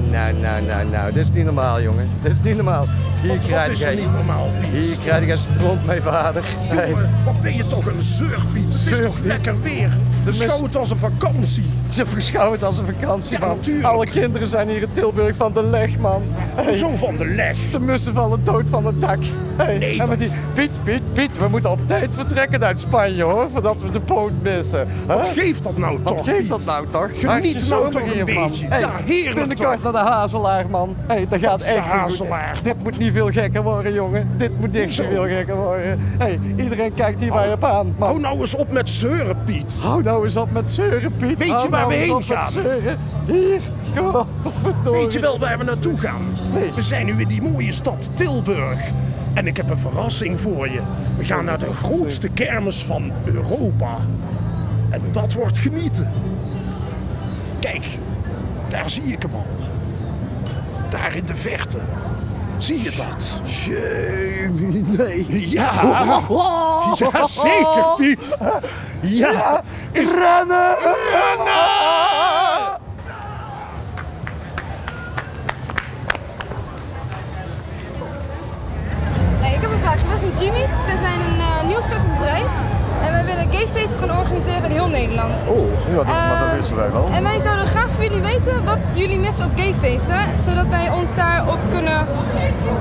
nou, nou, nou, nou, nou. Dit is niet normaal, jongen. Dit is niet normaal. Hier krijg is er jij... niet normaal, Piet? Hier krijg ik een stront mee, vader. Jongen, wat ben je toch een zeurpiet? Het is toch lekker weer? Beschouw het als een vakantie. Ze beschouwen het als een vakantie, Ja, man. natuurlijk. Alle kinderen zijn hier in Tilburg van de leg, man. Hey. Zo van de leg. De mussen vallen dood van het dak. Hey. Nee, en met die Piet, Piet, Piet, we moeten op tijd vertrekken uit Spanje hoor, voordat we de boot missen. Wat geeft dat nou Wat toch, geeft Piet? dat nou toch? Geniet nou toch een hier, man. beetje. Hey, Ja, heerlijk Binnenkort naar de Hazelaar, man. Hey, dat gaat de echt goed. Hazelaar? Dit moet niet veel gekker worden, jongen. Dit moet niet veel gekker worden. Hey, iedereen kijkt hier bij op aan. Man. Hou nou eens op met zeuren, Piet. Hou nou eens op met zeuren, Piet. Weet je Hou waar nou we eens heen gaan? Hier. Weet je wel waar we naartoe gaan? Nee. We zijn nu in die mooie stad Tilburg. En ik heb een verrassing voor je. We gaan naar de grootste kermis van Europa. En dat wordt genieten. Kijk, daar zie ik hem al. Daar in de verte. Zie je dat? Jamie, nee. Ja, ja zeker Piet. Ja, Rennen! Hey, ik heb een. Wij zijn Jimmy's. Wij zijn een uh, nieuw startend bedrijf. Willen gayfeesten gaan organiseren in heel Nederland. Oh, ja, dat, maar dat Eh, wisten wij wel. En wij zouden graag van jullie weten wat jullie missen op gayfeesten. Zodat wij ons daarop kunnen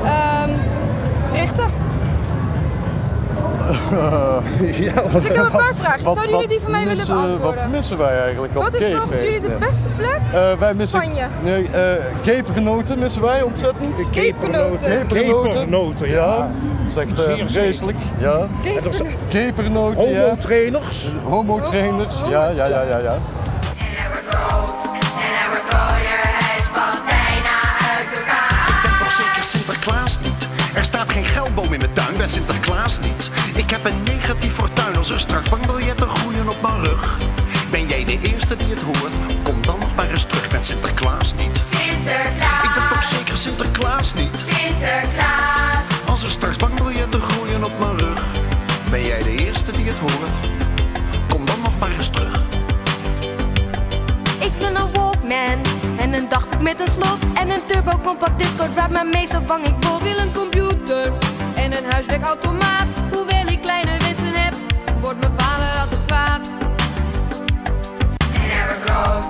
ehm, richten. ja, Dus ik heb een paar vragen. wat- Zouden jullie die van mij willen beantwoorden? Wat missen wij eigenlijk op Wat is volgens jullie de beste plek? Eh, wij missen... Spanje. Nee, eh gaypernoten missen wij ontzettend. Kepernoten. Kepernoten, ja. Is echt eh, Zeer vreselijk. Ja. Er Kepernoten, ja. homo-trainers. Homo-trainers. Ja, ja, ja, ja, ja. En hij wordt groot en hij wordt gooier, hij spat bijna uit elkaar. ben toch zeker Sinterklaas niet? Er staat geen geldboom in mijn tuin bij Sinterklaas niet. Ik heb een negatief fortuin als er straks bankbiljetten groeien op mijn rug. Ben jij de eerste die het hoort? Kom dan nog maar eens terug met Sinterklaas niet. Sinterklaas, Ik ben toch zeker Sinterklaas niet? Sinterklaas. Als er straks bankbiljetten en een dagboek met een slot en een turbo compact discord waar mijn meestal vang ik bot. wil een computer en een huiswerkautomaat. Hoewel ik kleine wensen heb, wordt mijn vader altijd kwaad. En hij wordt groot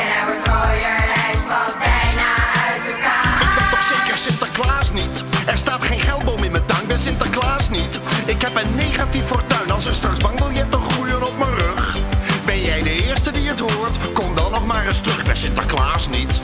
en hij wordt gooier, hij spat bijna uit elkaar. Ik ben toch zeker Sinterklaas niet? Er staat geen geldboom in mijn tuin, ben Sinterklaas niet. Ik heb een negatief fortuin als er straks bankbiljetten groeien op mijn rug. Ben jij de eerste die het hoort? Dus terug bij Sinterklaas niet.